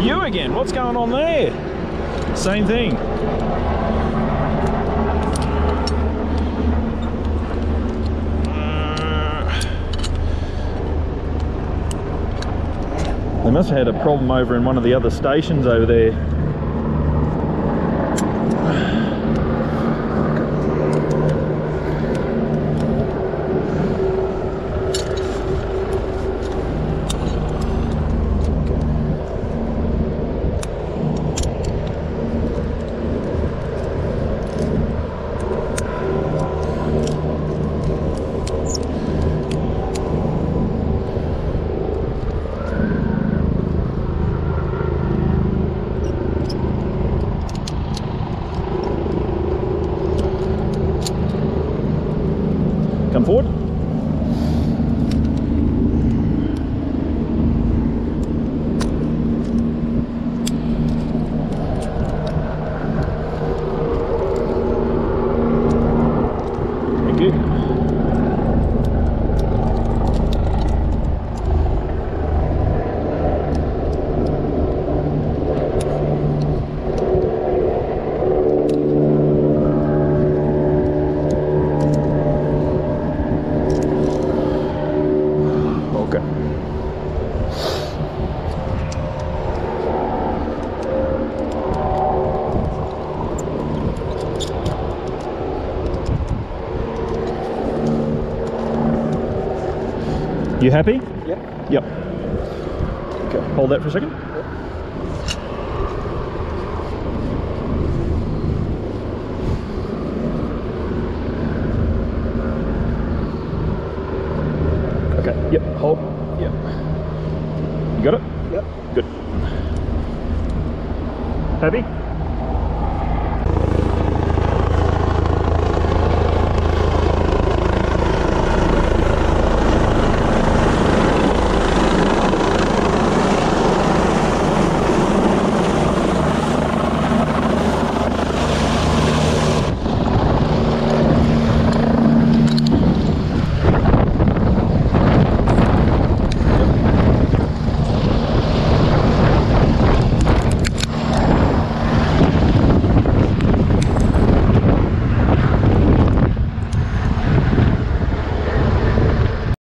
You again? What's going on there? Same thing. They must have had a problem over in one of the other stations over there. Come forward. Thank you. Okay. You happy? Yep. Yep. Okay, hold that for a second. Okay, yep, hold. Yep. You got it? Yep. Good. Happy?